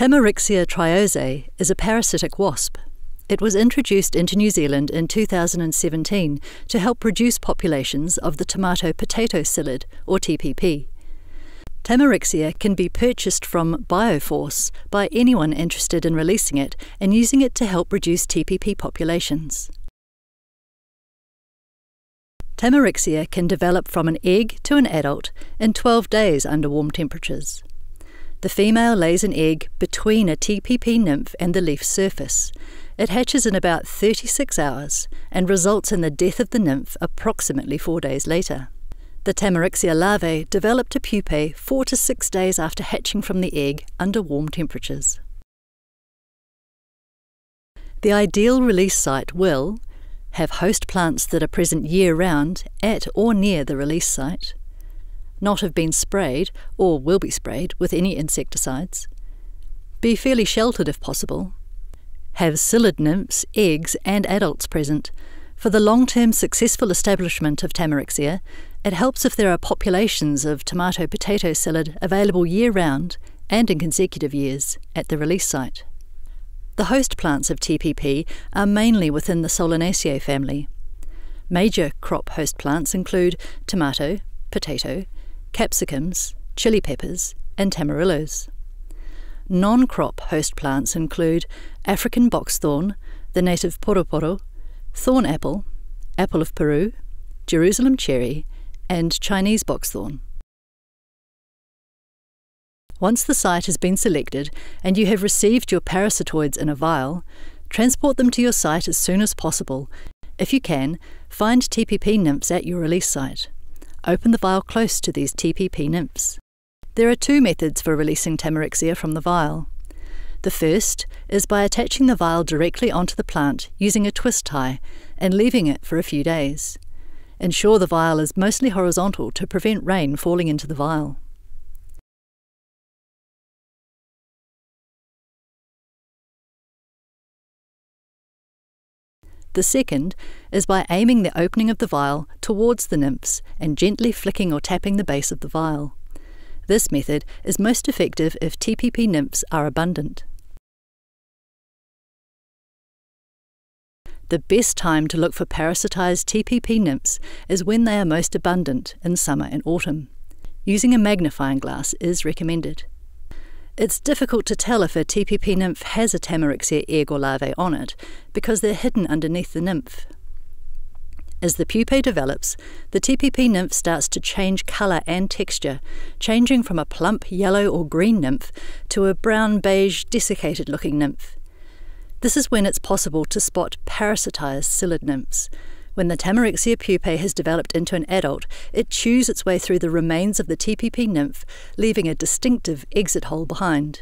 Tamarixia triozae is a parasitic wasp. It was introduced into New Zealand in 2017 to help reduce populations of the tomato potato psyllid, or TPP. Tamarixia can be purchased from Bioforce by anyone interested in releasing it and using it to help reduce TPP populations. Tamarixia can develop from an egg to an adult in 12 days under warm temperatures. The female lays an egg between a TPP nymph and the leaf surface. It hatches in about 36 hours and results in the death of the nymph approximately four days later. The Tamarixia larvae develop to pupae four to six days after hatching from the egg under warm temperatures. The ideal release site will, have host plants that are present year round at or near the release site, not have been sprayed or will be sprayed with any insecticides, be fairly sheltered if possible, have psyllid nymphs, eggs, and adults present. For the long term successful establishment of Tamarixia, it helps if there are populations of tomato potato psyllid available year round and in consecutive years at the release site. The host plants of TPP are mainly within the Solanaceae family. Major crop host plants include tomato, potato, capsicums, chili peppers, and tamarillos. Non crop host plants include African boxthorn, the native poroporo, thorn apple, apple of Peru, Jerusalem cherry, and Chinese boxthorn. Once the site has been selected and you have received your parasitoids in a vial, transport them to your site as soon as possible. If you can, find TPP nymphs at your release site. Open the vial close to these TPP nymphs. There are two methods for releasing Tamarixia from the vial. The first is by attaching the vial directly onto the plant using a twist tie and leaving it for a few days. Ensure the vial is mostly horizontal to prevent rain falling into the vial. The second is by aiming the opening of the vial towards the nymphs and gently flicking or tapping the base of the vial. This method is most effective if TPP nymphs are abundant. The best time to look for parasitized TPP nymphs is when they are most abundant in summer and autumn. Using a magnifying glass is recommended. It's difficult to tell if a TPP nymph has a Tamarixia egg or larvae on it because they're hidden underneath the nymph. As the pupae develops, the TPP nymph starts to change colour and texture, changing from a plump yellow or green nymph to a brown beige desiccated looking nymph. This is when it's possible to spot parasitised psyllid nymphs, when the Tamarixia pupae has developed into an adult, it chews its way through the remains of the TPP nymph, leaving a distinctive exit hole behind.